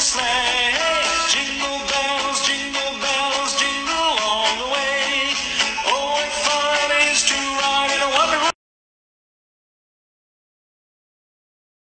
Slave.